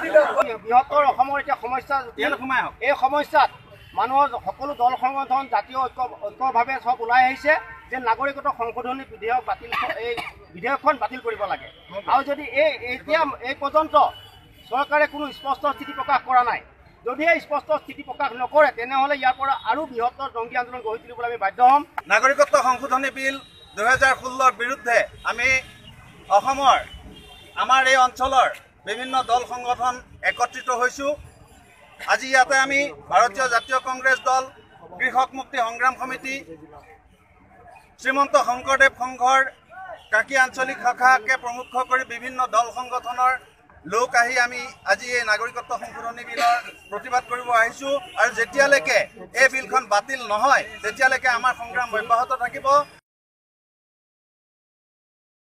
তিনি অসমৰ এতিয়া সমস্যা এই সমস্যাত মানুহৰ সকলো দল সংগঠন জাতীয় ঐক্য ঐক্যভাৱে চব ওলাই আহিছে যে নাগৰিকত্ব সংশোধনী বিধেয়ক বাতিল এই বিধেয়কখন বাতিল কৰিব লাগে। আৰু যদি এই এতিয়া এই পৰ্যন্ত চৰকাৰে কোনো স্পষ্ট স্থিতি প্ৰকাশ কৰা নাই যদিহে স্পষ্ট স্থিতি প্ৰকাশ নকৰে তেনেহ'লে ইয়াৰ পৰা আৰু বৃহত্তৰ জংগী আন্দোলন গঢ়ি তুলিবলৈ আমি বাধ্য হ'ম। নাগৰিকত্ব সংশোধনী বিল দুহেজাৰ ষোল্লৰ বিৰুদ্ধে আমি অসমৰ আমাৰ এই অঞ্চলৰ বিভিন্ন দল সংগঠন একত্ৰিত হৈছোঁ। আজি ইয়াতে আমি ভাৰতীয় জাতীয় কংগ্ৰেছ দল কৃষক মুক্তি সংগ্ৰাম সমিতি শ্ৰীমন্ত শংকৰদেৱ সংঘৰ কাকি আঞ্চলিক শাখাকে প্ৰমুখ কৰি বিভিন্ন দল সংগঠনৰ লোক আহি আমি আজি এই নাগৰিকত্ব সংশোধনী বিলৰ প্ৰতিবাদ কৰিব আহিছোঁ। আৰু যেতিয়ালৈকে এই বিলখন বাতিল নহয় তেতিয়ালৈকে আমাৰ সংগ্ৰাম অব্যাহত থাকিব।